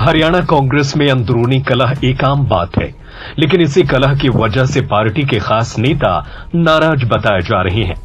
हरियाणा कांग्रेस में अंदरूनी कलह एक आम बात है, लेकिन इसी कलह की वजह से पार्टी के खास नेता नाराज़ बताए जा रहे हैं।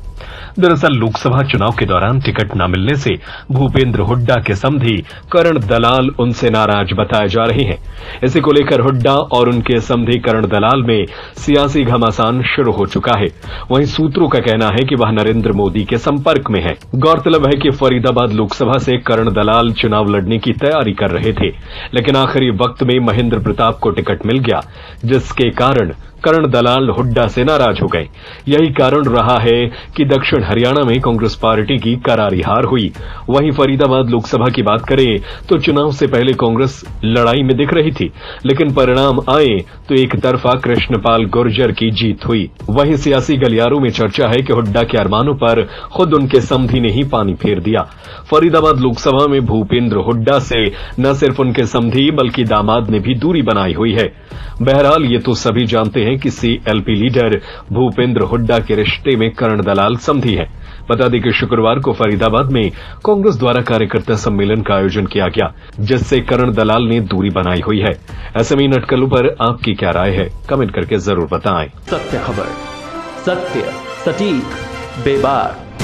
दरअसल लोकसभा चुनाव के दौरान टिकट न मिलने से भूपेंद्र हुड्डा के समधी करण दलाल उनसे नाराज़ बताए जा रहे हैं। इसी को लेकर हुड्डा और उनके समधी करण दलाल में सियासी घमासान शुरू हो चुका है। वहीं सूत्रों का कहना है कि वह नरेंद्र मोदी के संपर्क में है। गौरतलब है कि फरीदाबाद लोकसभा से करण दलाल चुनाव लड़ने की तैयारी कर रहे थे, लेकिन आखिरी वक्त में महेंद्र प्रताप को टिकट मिल गया, जिसके कारण करण दलाल हुड्डा से नाराज़ हो गए। यही कारण रहा है कि दक्षिण हरियाणा में कांग्रेस पार्टी की करारी हार हुई। वहीं फरीदाबाद लोकसभा की बात करें तो चुनाव से पहले कांग्रेस लड़ाई में दिख रही थी, लेकिन परिणाम आए तो एक तरफा कृष्णपाल गुर्जर की जीत हुई। वहीं सियासी गलियारों में चर्चा है कि हुड्डा के अरमानों पर खुद उनके समधी ने ही पानी फेर दिया। फरीदाबाद लोकसभा में भूपेंद्र हुड्डा से न सिर्फ़ उनके समधी बल्कि दामाद ने भी दूरी बनाई हुई है। बहरहाल, ये तो सभी जानते हैं कि सीएलपी लीडर भूपेंद्र हुड्डा के रिश्ते में करण दलाल समझी है। बता दें कि शुक्रवार को फरीदाबाद में कांग्रेस द्वारा कार्यकर्ता सम्मेलन का आयोजन किया गया, जिससे करण दलाल ने दूरी बनाई हुई है। ऐसे में अटकलों पर आपकी क्या राय है? कमेंट करके ज़रूर बताएँ। सत्य खबर, सत्य, सटीक, बेबाक।